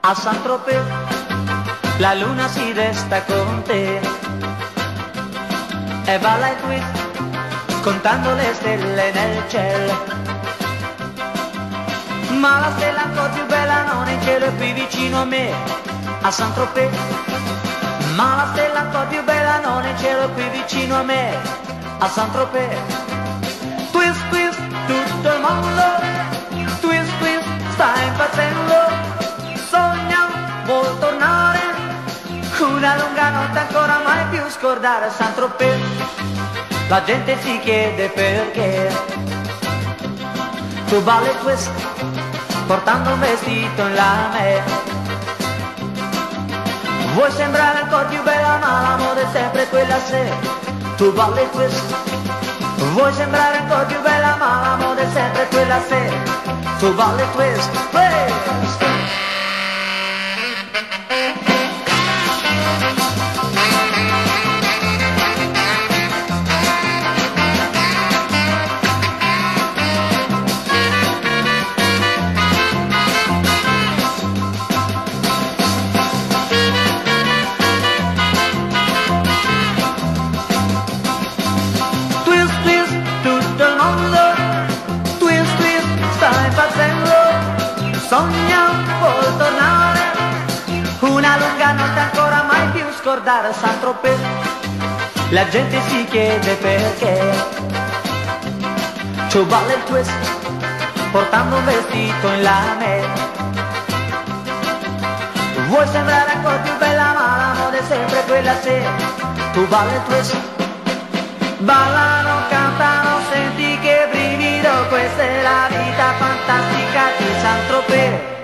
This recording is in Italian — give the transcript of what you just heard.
A Saint-Tropez la luna si resta con te e balla il twist contando le stelle nel cielo. Ma la stella ancora più bella non è in cielo, è qui vicino a me, a Saint-Tropez. Ma la stella ancora più bella non è in cielo, è qui vicino a me, a Saint-Tropez. Sta impazzendo, sogna, vuol tornare, una lunga notte ancora mai più scordare, Saint-Tropez. La gente si chiede perché tu balli twist portando un vestito in lame. Vuoi sembrare ancora più bella ma la moda è sempre quella se tu balli twist. Vuoi sembrare ancora più bella ma la moda è sempre quella se tu balli twist. twist. Twist, sogna, vuol tornare, una lunga notte ancora mai più scordare Saint-Tropez, la gente si chiede perché, ci balla il twist, portando un vestito in lame, vuoi sembrare ancora più bella ma la moda è sempre quella se tu balli il twist. Ballano, cantano, senti che brivido, questa è la vita fantastica Saint-Tropez.